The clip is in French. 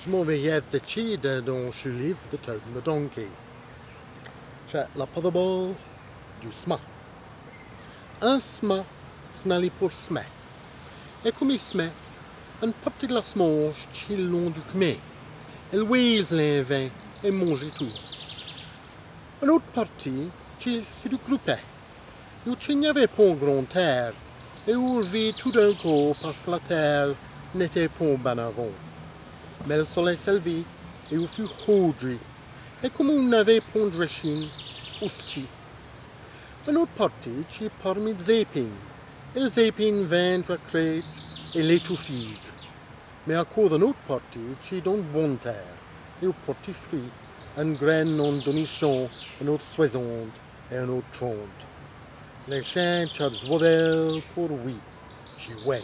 Je m'en vais de chi dans je livre de Toad and the Donkey. J'ai la parabole du sma. Un sma snali pour sme. Et comme il sme, un petit de la smange chi long du kmé. Elle les vins et mange tout. Un autre parti qui fait du il n'y avait pas grand terre et où vit tout d'un coup parce que la terre n'était pas bon avant. Mais le soleil s'élevait et où fut hodri et comme on n'avait pas de au ski. Un autre parti qui parmi les épines. Et les épines vendre crête et l'étouffer. Mais à cause d'un autre parti qui donne bonne terre et au parti fruit, un grain non donné champ, un autre soixante et un autre trente. Les chiens, Waddell, pour oui, j'y ouais.